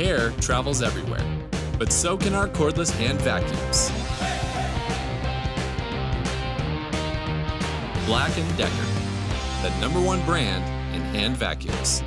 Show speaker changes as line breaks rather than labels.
Air travels everywhere, but so can our cordless hand vacuums. Black & Decker, the number one brand in hand vacuums.